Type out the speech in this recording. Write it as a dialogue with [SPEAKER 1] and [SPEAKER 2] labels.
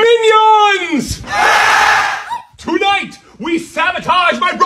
[SPEAKER 1] Minions! Tonight, we sabotage my!